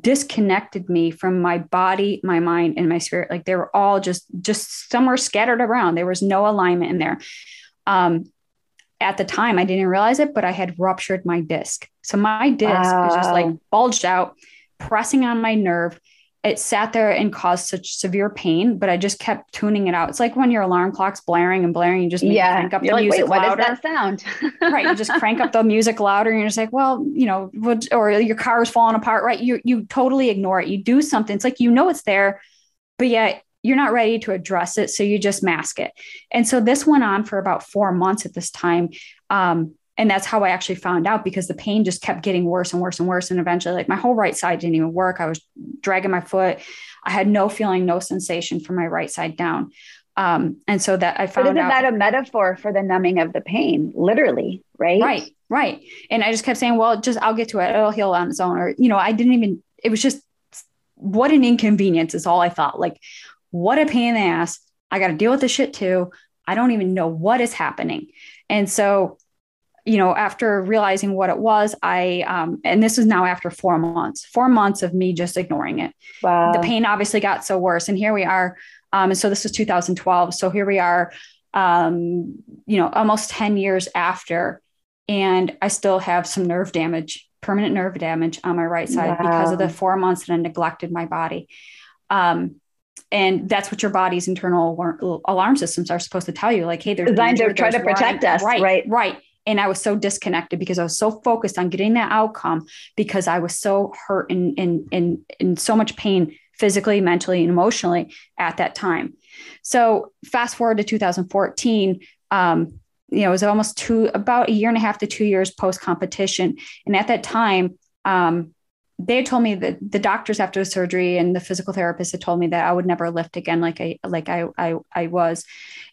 disconnected me from my body my mind and my spirit. Like they were all just just somewhere scattered around. There was no alignment in there. Um at the time i didn't realize it but i had ruptured my disc. So my disc wow. was just like bulged out pressing on my nerve it sat there and caused such severe pain, but I just kept tuning it out. It's like when your alarm clock's blaring and blaring, you just yeah. crank up you're the like, music Wait, louder. What does that sound? right. You just crank up the music louder and you're just like, well, you know, or your car is falling apart. Right. You, you totally ignore it. You do something. It's like, you know, it's there, but yet you're not ready to address it. So you just mask it. And so this went on for about four months at this time. Um, and that's how I actually found out because the pain just kept getting worse and worse and worse. And eventually, like my whole right side didn't even work. I was dragging my foot. I had no feeling, no sensation from my right side down. Um, and so that I found but isn't out, that a metaphor for the numbing of the pain, literally, right? Right, right. And I just kept saying, well, just I'll get to it. It'll heal on its own. Or, you know, I didn't even, it was just what an inconvenience is all I thought. Like, what a pain in the ass. I got to deal with this shit too. I don't even know what is happening. And so, you know, after realizing what it was, I, um, and this is now after four months, four months of me just ignoring it. Wow. The pain obviously got so worse. And here we are. Um, and so this was 2012. So here we are, um, you know, almost 10 years after, and I still have some nerve damage, permanent nerve damage on my right side wow. because of the four months that I neglected my body. Um, and that's what your body's internal alarm systems are supposed to tell you like hey there's designed to try to protect us right right right and i was so disconnected because i was so focused on getting that outcome because i was so hurt and in in in so much pain physically mentally and emotionally at that time. So fast forward to 2014 um, you know it was almost two about a year and a half to two years post competition and at that time um, they told me that the doctors after the surgery and the physical therapist had told me that I would never lift again like I like I I, I was,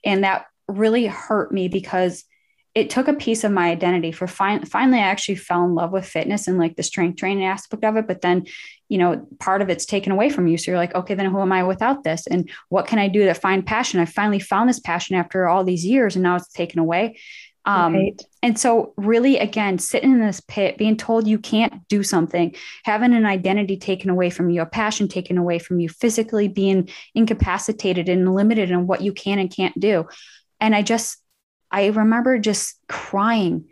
and that really hurt me because it took a piece of my identity for fin- finally I actually fell in love with fitness and like the strength training aspect of it but then you know part of it's taken away from you so you're like okay then who am I without this and what can I do to find passion I finally found this passion after all these years and now it's taken away um, right. And so, really, again, sitting in this pit, being told you can't do something, having an identity taken away from you, a passion taken away from you, physically being incapacitated and limited in what you can and can't do. And I just, I remember just crying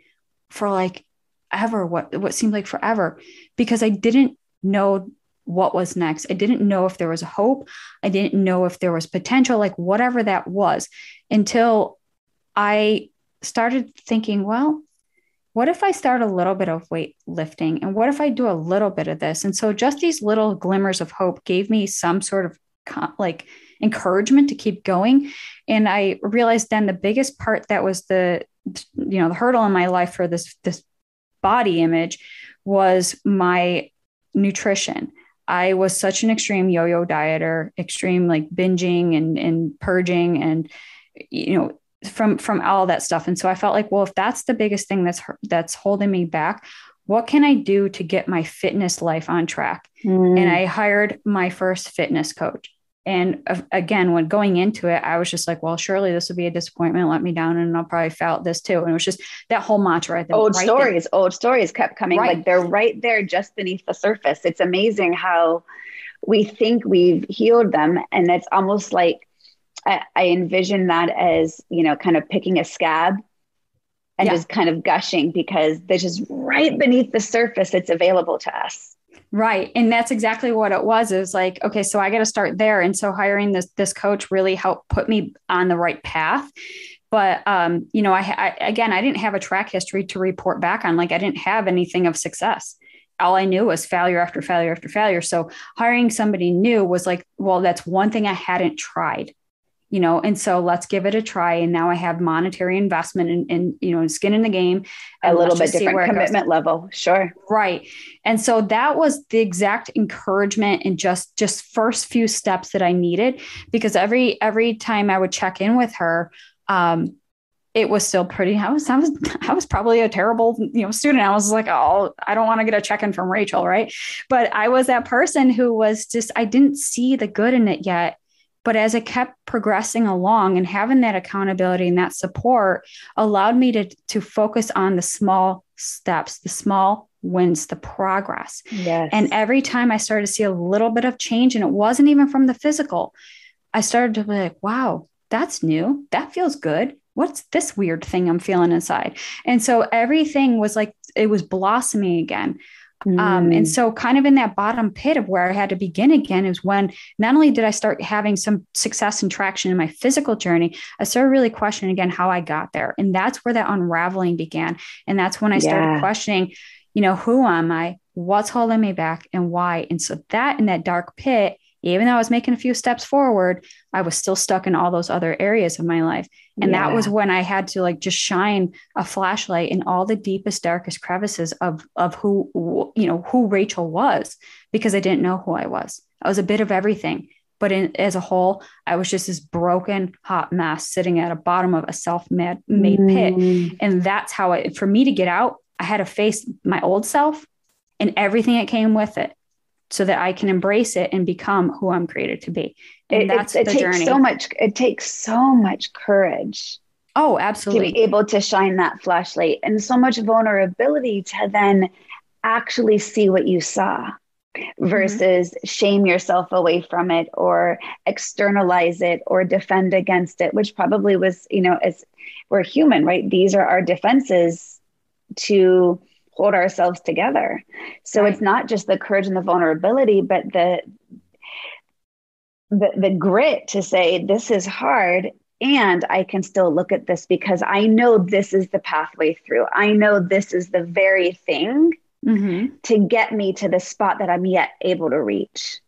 for like ever, what, what seemed like forever, because I didn't know what was next. I didn't know if there was hope. I didn't know if there was potential, like whatever that was, until I started thinking, well, what if I start a little bit of weight lifting? And what if I do a little bit of this? And so just these little glimmers of hope gave me some sort of like encouragement to keep going. And I realized then the biggest part that was the, you know, the hurdle in my life for this, this body image was my nutrition. I was such an extreme yo-yo dieter, extreme like binging and, and purging and, you know, from from all that stuff and so i felt like well if that's the biggest thing that's that's holding me back what can i do to get my fitness life on track mm. and i hired my first fitness coach and uh, again when going into it i was just like well surely this will be a disappointment let me down and i'll probably fail at this too and it was just that whole mantra old right stories there. old stories kept coming right. like they're right there just beneath the surface it's amazing how we think we've healed them and it's almost like I, I envision that as, you know, kind of picking a scab and yeah. just kind of gushing because there's just right beneath the surface it's available to us. Right. And that's exactly what it was. It was like, okay, so I got to start there. And so hiring this this coach really helped put me on the right path. But um, you know, I, I again I didn't have a track history to report back on. Like I didn't have anything of success all I knew was failure after failure after failure. So hiring somebody new was like, well, that's one thing I hadn't tried you know and so let's give it a try and now i have monetary investment and, and you know skin in the game a little bit different commitment level sure right and so that was the exact encouragement and just just first few steps that i needed because every every time i would check in with her um it was still pretty I was I was I was probably a terrible you know student. I was like, oh, I don't want to get a check in from Rachel, right? But I was that person who was just I didn't see the good in it yet. But as it kept progressing along and having that accountability and that support allowed me to, to focus on the small steps, the small wins, the progress. Yes. And every time I started to see a little bit of change, and it wasn't even from the physical, I started to be like, wow, that's new. That feels good. What's this weird thing I'm feeling inside? And so everything was like, it was blossoming again. Mm. Um, and mm. so, kind of in that bottom pit of where I had to begin again is when not only did I start having some success and traction in my physical journey, I started really questioning again how I got there. And that's where that unraveling began. And that's when I started yeah. questioning, you know, who am I? What's holding me back and why? And so, that in that dark pit even though I was making a few steps forward, I was still stuck in all those other areas of my life. And yeah. that was when I had to like just shine a flashlight in all the deepest, darkest crevices of of who you know who Rachel was, because I didn't know who I was. I was a bit of everything. But in, as a whole, I was just this broken, hot mess sitting at the bottom of a self-made made mm. pit. And that's how it, for me to get out, I had to face my old self and everything that came with it so that I can embrace it and become who I'm created to be. And it, that's it, it the takes journey. so much it takes so much courage. Oh, absolutely. To be able to shine that flashlight and so much vulnerability to then actually see what you saw mm-hmm. versus mm-hmm. shame yourself away from it or externalize it or defend against it, which probably was, you know, as we're human, right? These are our defenses to hold ourselves together. So right. it's not just the courage and the vulnerability, but the, the the grit to say this is hard and I can still look at this because I know this is the pathway through. I know this is the very thing mm-hmm. to get me to the spot that I'm yet able to reach.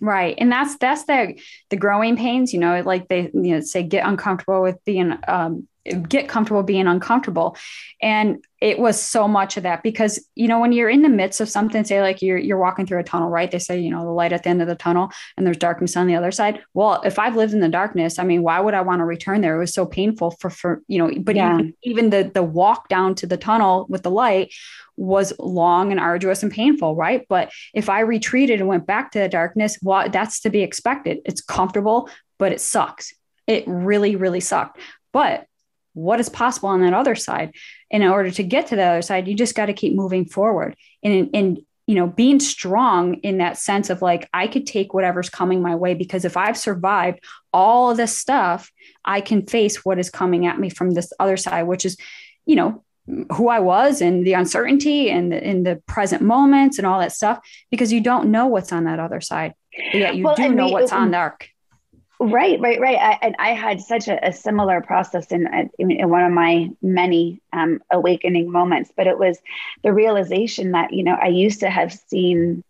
Right. And that's that's the the growing pains, you know, like they you know say get uncomfortable with being um get comfortable being uncomfortable. And it was so much of that because you know when you're in the midst of something say like you're you're walking through a tunnel right? They say you know the light at the end of the tunnel and there's darkness on the other side. Well if i've lived in the darkness i mean why would i want to return there? It was so painful for for you know but yeah. even, even the the walk down to the tunnel with the light was long and arduous and painful right? But if i retreated and went back to the darkness well that's to be expected. It's comfortable but it sucks. It really really sucked. But what is possible on that other side. And in order to get to the other side you just got to keep moving forward. And and you know being strong in that sense of like i could take whatever's coming my way because if i've survived all of this stuff i can face what is coming at me from this other side which is you know who i was and the uncertainty and the, in the present moments and all that stuff because you don't know what's on that other side but yet you well, do know what's on the arc Right, right, right. I, and I had such a, a similar process in, in, one of my many um, awakening moments, but it was the realization that, you know, I used to have seen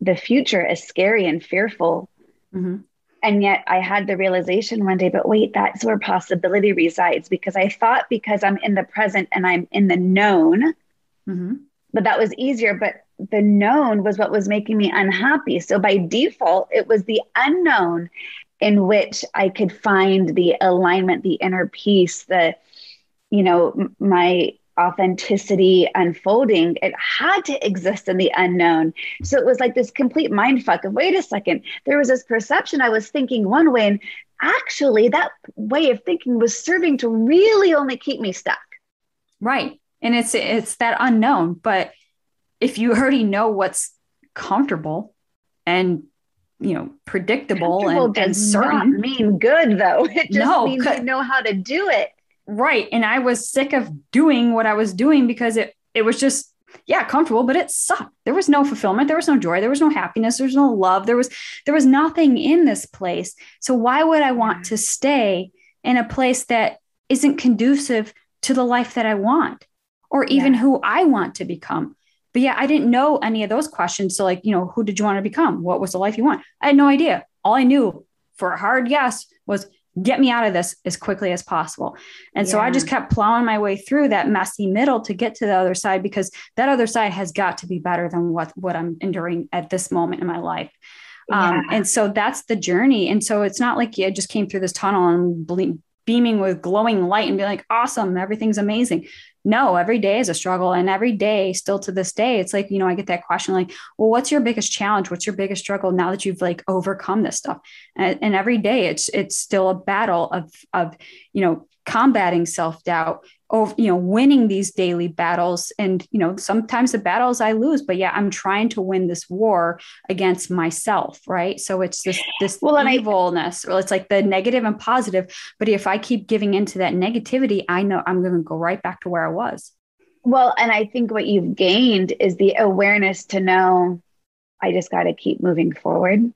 the future as scary and fearful. Mm-hmm. And yet I had the realization one day, but wait, that's where possibility resides because I thought because I'm in the present and I'm in the known, mm-hmm. but that was easier. But the known was what was making me unhappy. So by default, it was the unknown in which I could find the alignment, the inner peace, the, you know, my authenticity unfolding, it had to exist in the unknown. So it was like this complete mind fuck of wait a second, there was this perception I was thinking one way, and actually that way of thinking was serving to really only keep me stuck. Right. And it's it's that unknown. But if you already know what's comfortable and you know predictable and, and certain mean good though. It just no, means you know how to do it. Right and i was sick of doing what i was doing because it it was just yeah comfortable but it sucked. There was no fulfillment there was no joy there was no happiness there was no love there was there was nothing in this place. So why would i want mm-hmm. to stay in a place that isn't conducive to the life that i want or even yeah. who i want to become but yeah, I didn't know any of those questions. So, like, you know, who did you want to become? What was the life you want? I had no idea. All I knew for a hard yes was get me out of this as quickly as possible. And yeah. so I just kept plowing my way through that messy middle to get to the other side because that other side has got to be better than what what I'm enduring at this moment in my life. Um, yeah. Um, and so that's the journey. And so it's not like you just came through this tunnel and ble- beaming with glowing light and be like, awesome, everything's amazing no, every day is a struggle. And every day, still to this day, it's like, you know, I get that question like, well, what's your biggest challenge? What's your biggest struggle now that you've like overcome this stuff? And, and every day it's it's still a battle of of, you know, combating self-doubt over you know winning these daily battles. And you know sometimes the battles i lose but yeah i'm trying to win this war against myself right? So it's this this well, evilness I, well it's like the negative and positive. But if i keep giving into that negativity i know i'm going to go right back to where i was. Well and i think what you've gained is the awareness to know i just got to keep moving forward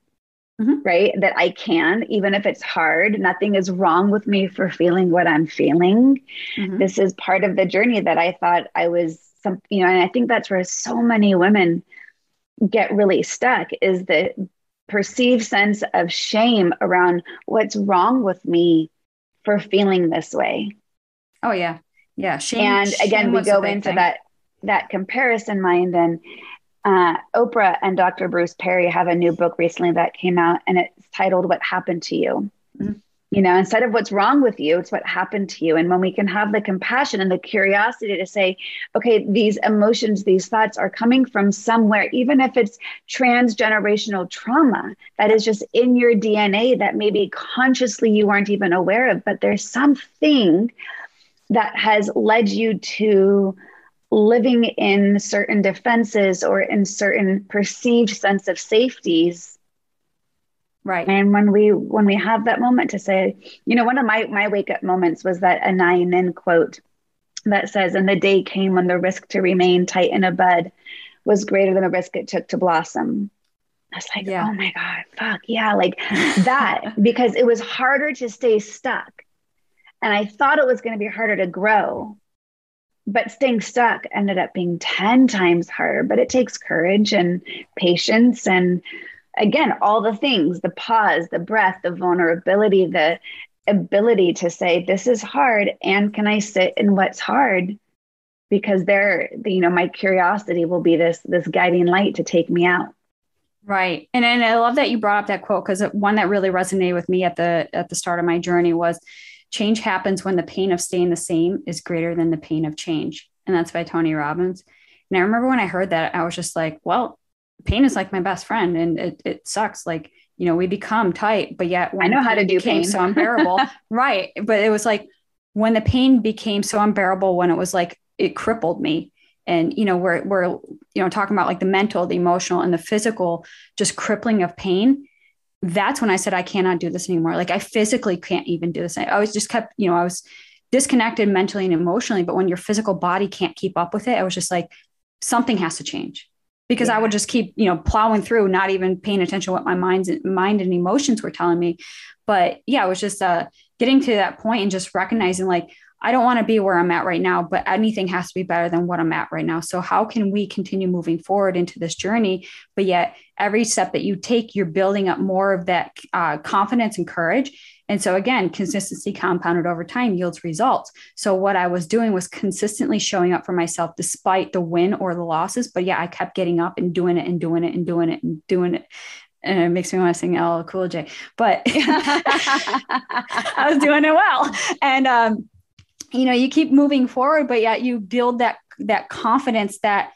mm-hmm. right? That I can, even if it's hard. Nothing is wrong with me for feeling what I'm feeling. Mm-hmm. This is part of the journey that I thought I was some, you know, and I think that's where so many women get really stuck is the perceived sense of shame around what's wrong with me for feeling this way. Oh yeah. Yeah. Shame. And shame again, we go into thing. that that comparison mind and uh, Oprah and Dr. Bruce Perry have a new book recently that came out and it's titled What Happened to You. Mhm. You know, instead of what's wrong with you, it's what happened to you. And when we can have the compassion and the curiosity to say, okay, these emotions, these thoughts are coming from somewhere, even if it's transgenerational trauma that is just in your DNA that maybe consciously you weren't even aware of, but there's something that has led you to living in certain defenses or in certain perceived sense of safeties right. and when we when we have that moment to say you know one of my my wake up moments was that Anaïs Nin quote that says and the day came when the risk to remain tight in a bud was greater than the risk it took to blossom I was like, Yeah. oh my God, fuck yeah, like that, because it was harder to stay stuck. And I thought it was going to be harder to grow. But staying stuck ended up being 10 times harder. But it takes courage and patience and, again, all the things the pause, the breath, the vulnerability, the ability to say, this is hard. And can I sit in what's hard? Because there, you know, my curiosity will be this this guiding light to take me out. Right. And and I love that you brought up that quote because one that really resonated with me at the at the start of my journey was change happens when the pain of staying the same is greater than the pain of change. And that's by Tony Robbins. And I remember when I heard that, I was just like, well, pain is like my best friend and it, it sucks. Like, you know, we become tight, but yet I know how to do became pain. so unbearable. right. But it was like when the pain became so unbearable, when it was like it crippled me. And you know, we're we're you know talking about like the mental, the emotional, and the physical, just crippling of pain. That's when I said I cannot do this anymore. Like I physically can't even do this. I was just kept, you know, I was disconnected mentally and emotionally. But when your physical body can't keep up with it, I was just like, something has to change because I would just keep, you know, plowing through, not even paying attention to what my mind's mind and emotions were telling me. But yeah, it was just uh, getting to that point and just recognizing like, I don't want to be where I'm at right now, but anything has to be better than what I'm at right now. So how can we continue moving forward into this journey? But yet every step that you take, you're building up more of that uh, confidence and courage. And so again, consistency compounded over time yields results. So what I was doing was consistently showing up for myself despite the win or the losses. But yeah, I kept getting up and doing it and doing it and doing it and doing it. And it makes me want to sing LL Cool J, but I was doing it well. And um, you know, you keep moving forward, but yet you build that that confidence that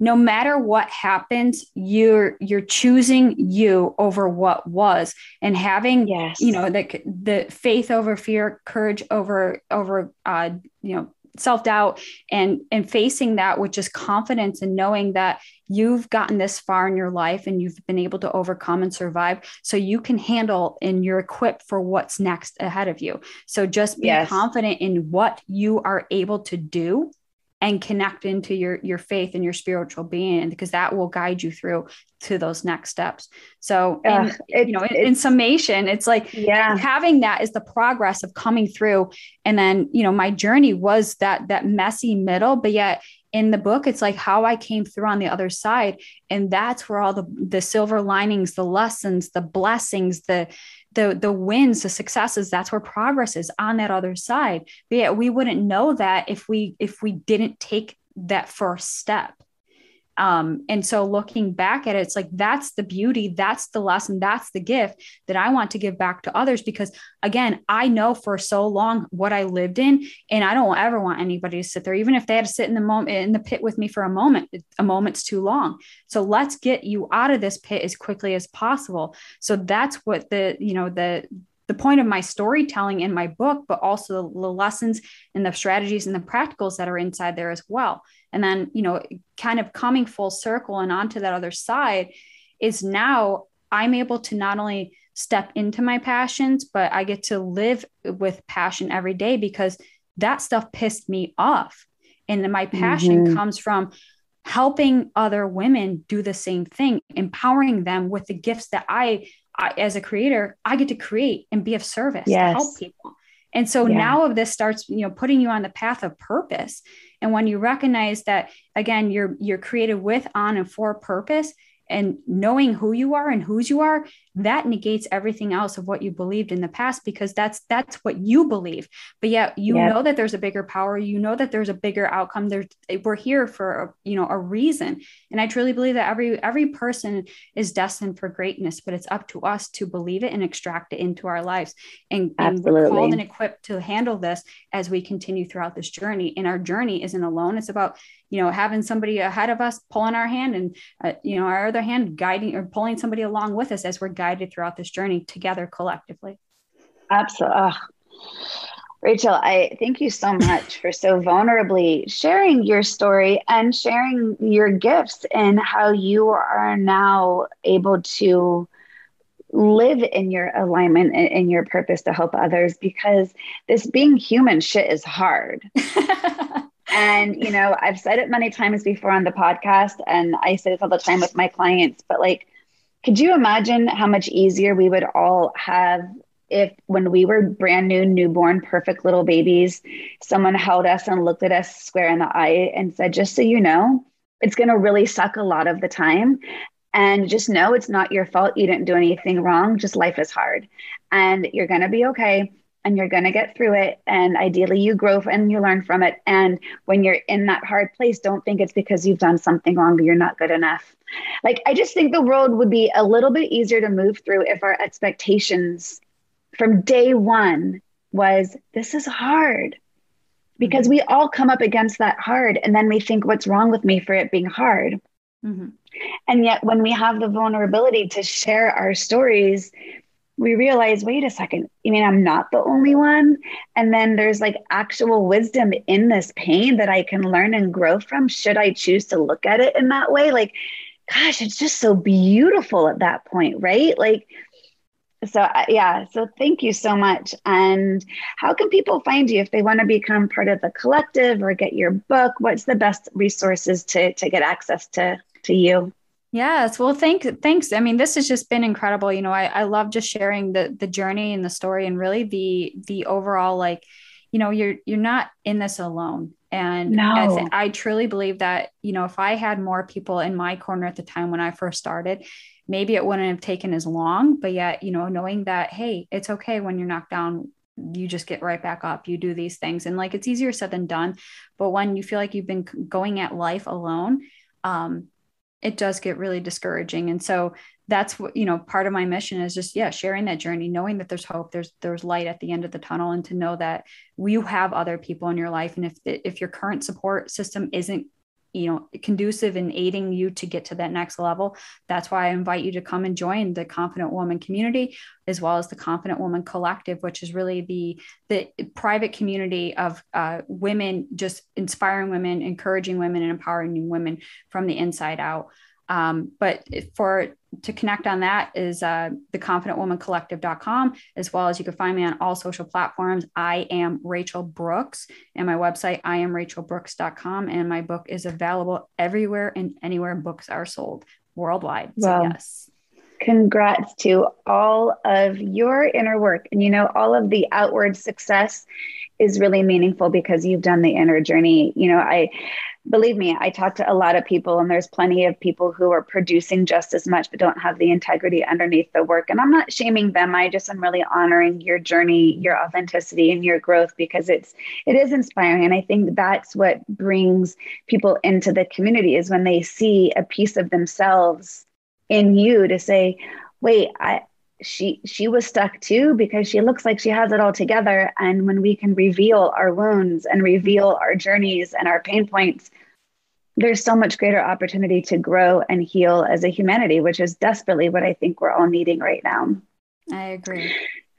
no matter what happens, you're you're choosing you over what was, and having yes. you know the the faith over fear, courage over over uh, you know self doubt, and and facing that with just confidence and knowing that you've gotten this far in your life and you've been able to overcome and survive, so you can handle and you're equipped for what's next ahead of you. So just be Yes. confident in what you are able to do and connect into your your faith and your spiritual being because that will guide you through to those next steps. So in, it- you know in, in summation it's like yeah. having that is the progress of coming through. And then you know my journey was that that messy middle but yet in the book it's like how i came through on the other side. And that's where all the the silver linings the lessons the blessings the the the wins the successes that's where progress is on that other side. But we wouldn't know that if we if we didn't take that first step um, and so looking back at it, it's like that's the beauty, that's the lesson, that's the gift that I want to give back to others because again, I know for so long what I lived in, and I don't ever want anybody to sit there, even if they had to sit in the moment in the pit with me for a moment. A moment's too long. So let's get you out of this pit as quickly as possible. So that's what the you know the the point of my storytelling in my book, but also the lessons and the strategies and the practicals that are inside there as well. And then, you know, kind of coming full circle and onto that other side is now I'm able to not only step into my passions, but I get to live with passion every day because that stuff pissed me off. And my passion Mhm. comes from helping other women do the same thing, empowering them with the gifts that I, I as a creator, I get to create and be of service to help people. And so Yeah. now of this starts, you know, putting you on the path of purpose. And when you recognize that again, you're you're created with, on, and for purpose, and knowing who you are and whose you are that negates everything else of what you believed in the past because that's that's what you believe. But yet you yep. know that there's a bigger power. You know that there's a bigger outcome. There we're here for you know a reason. And i truly believe that every every person is destined for greatness but it's up to us to believe it and extract it into our lives. And, and we're called and equipped to handle this as we continue throughout this journey. And our journey isn't alone. It's about you know having somebody ahead of us pulling our hand and uh, you know our other hand guiding or pulling somebody along with us as we're guided throughout this journey together collectively absolutely oh. Rachel, I thank you so much for so vulnerably sharing your story and sharing your gifts and how you are now able to live in your alignment and in your purpose to help others because this being human shit is hard. And, you know, I've said it many times before on the podcast, and I say this all the time with my clients, but like, could you imagine how much easier we would all have if when we were brand new, newborn, perfect little babies, someone held us and looked at us square in the eye and said, just so you know, it's going to really suck a lot of the time. And just know it's not your fault. You didn't do anything wrong. Just life is hard and you're going to be okay and you're going to get through it. And ideally, you grow and you learn from it. And when you're in that hard place, don't think it's because you've done something wrong you're not good enough. Like, I just think the world would be a little bit easier to move through if our expectations from day one was this is hard because mm-hmm. we all come up against that hard and then we think what's wrong with me for it being hard mm-hmm. and yet when we have the vulnerability to share our stories we realize, wait a second, you mean I'm not the only one? And then there's like actual wisdom in this pain that I can learn and grow from. Should I choose to look at it in that way? Like, gosh, it's just so beautiful at that point, right? Like, so uh, yeah, so thank you so much. And how can people find you if they want to become part of the collective or get your book? What's the best resources to to get access to to you? Yes. Well, thank, thanks. I mean, this has just been incredible. You know, I, I love just sharing the, the journey and the story and really the, the overall, like, you know, you're, you're not in this alone. And no. I, I truly believe that, you know, if I had more people in my corner at the time when I first started, maybe it wouldn't have taken as long, but yet, you know, knowing that, Hey, it's okay when you're knocked down, you just get right back up you do these things and like it's easier said than done but when you feel like you've been going at life alone um, it does get really discouraging and so that's what you know part of my mission is just yeah sharing that journey knowing that there's hope there's there's light at the end of the tunnel and to know that you have other people in your life. And if if your current support system isn't you know conducive in aiding you to get to that next level that's why i invite you to come and join the confident woman community as well as the confident woman collective which is really the the private community of uh, women just inspiring women encouraging women and empowering women from the inside out um, but for to connect on that is uh, the confidentwomancollective.com, as well as you can find me on all social platforms. I am Rachel Brooks and my website, I am rachelbrooks.com. And my book is available everywhere and anywhere books are sold worldwide. So, yes. Congrats to all of your inner work. And you know, all of the outward success is really meaningful because you've done the inner journey. You know, I believe me, I talk to a lot of people, and there's plenty of people who are producing just as much but don't have the integrity underneath the work. And I'm not shaming them. I just am really honoring your journey, your authenticity, and your growth because it's it is inspiring. And I think that's what brings people into the community is when they see a piece of themselves in you to say, wait, I she she was stuck too because she looks like she has it all together and when we can reveal our wounds and reveal our journeys and our pain points there's so much greater opportunity to grow and heal as a humanity which is desperately what i think we're all needing right now. I agree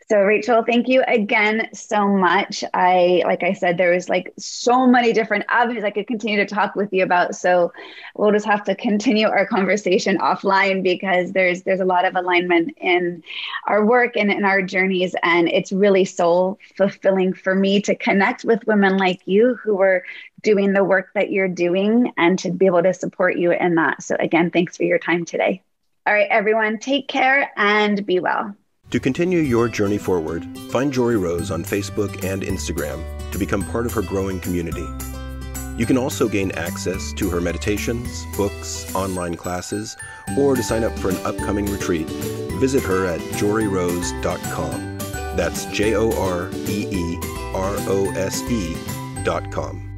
so Rachel, thank you again so much. I like I said, there was like so many different avenues I could continue to talk with you about. So we'll just have to continue our conversation offline because there's there's a lot of alignment in our work and in our journeys. And it's really soul fulfilling for me to connect with women like you who are doing the work that you're doing and to be able to support you in that. So again, thanks for your time today. All right, everyone, take care and be well. To continue your journey forward, find Joree Rose on Facebook and Instagram to become part of her growing community. You can also gain access to her meditations, books, online classes, or to sign up for an upcoming retreat, visit her at joreerose.com. That's J O R E E R O S E dot com.